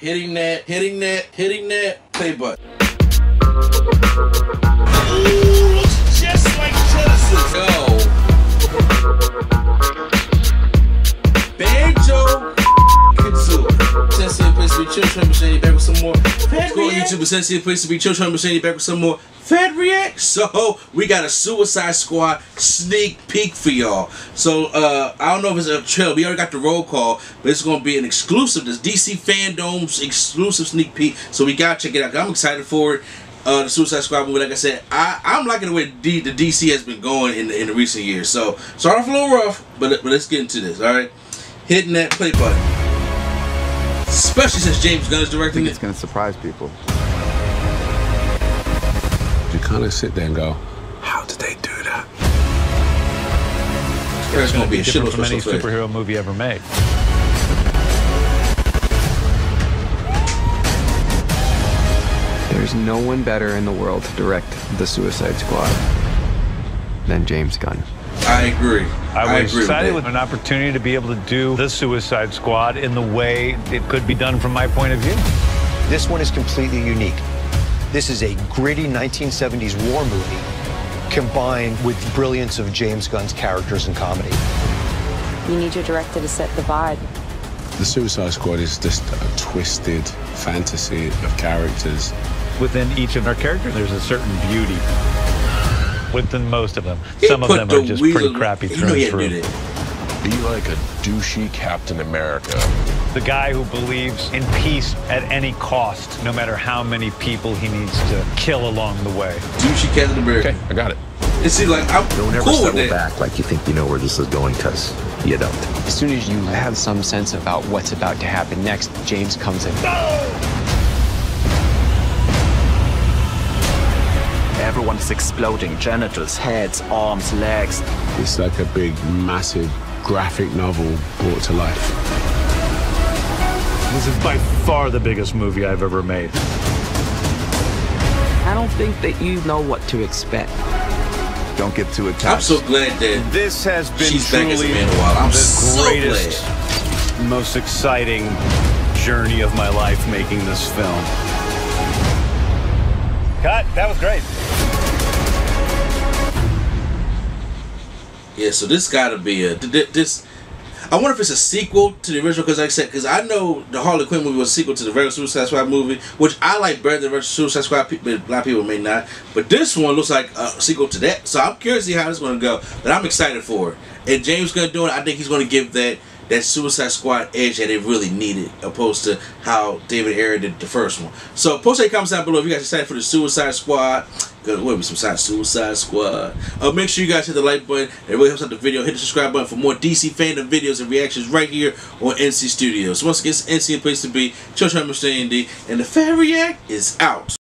Hitting that, hitting that, hitting that play button. Ooh, looks just like Genesis. Yo. Banjo Kazooie. Sensei, to be chill, Fat Go on YouTube, place to be chill, trying to be back with some more. Fat React. So we got a Suicide Squad sneak peek for y'all. So uh, I don't know if it's a trailer. We already got the roll call, but it's gonna be an exclusive. This DC Fandome's exclusive sneak peek. So we gotta check it out. I'm excited for it. Uh, the Suicide Squad movie, like I said, I, I'm liking the way D, the DC has been going in the, in the recent years. So start off a little rough, but but let's get into this. All right, hitting that play button, especially since James Gunn is I directing think it. it's going to surprise people. You kind of sit there and go, how did they do that? It's gonna be a different shitload from any of stuff. superhero movie ever made. There's no one better in the world to direct the Suicide Squad than James Gunn. I agree. I was agree excited with with an opportunity to be able to do the Suicide Squad in the way it could be done from my point of view. This one is completely unique. This is a gritty 1970s war movie combined with brilliance of James Gunn's characters and comedy. You need your director to set the vibe. The Suicide Squad is just a twisted fantasy of characters. Within each of our characters, there's a certain beauty. Within most of them, some of them are just pretty crappy You through know he and had through. Do that. Be like a douchey Captain America. The guy who believes in peace at any cost, no matter how many people he needs to kill along the way. Douchey Captain America. Okay, I got it. It seems like I'm Don't ever cool settle back like you think you know where this is going, because you don't. As soon as you have some sense about what's about to happen next, James comes in. Everyone's exploding genitals, heads, arms, legs. It's like a big, massive graphic novel brought to life. This is by far the biggest movie I've ever made. I don't think that you know what to expect. Don't get too attached. I'm so glad that This has been she's back as truly Amanda Waller. I'm the so greatest, glad. most exciting journey of my life making this film. Cut. That was great. Yeah, so this got to be a th- th- this. I wonder if it's a sequel to the original because, like I said, because I know the Harley Quinn movie was a sequel to the regular Suicide Squad movie, which I like better than the Suicide Squad, but a lot of people may not. But this one looks like a sequel to that, so I'm curious to see how it's going to go. But I'm excited for it. And James Gunn doing it, I think he's going to give that that Suicide Squad edge that they really needed, opposed to how David Ayer did the first one. So post a comments down below if you guys excited for the Suicide Squad. Good, what be some side Suicide Squad. Uh, make sure you guys hit the like button. It really helps out the video. Hit the subscribe button for more DC fandom videos and reactions right here on NC Studios. So once again, it's NC a place to be. Chill, Mr. D, and the Fat React is out.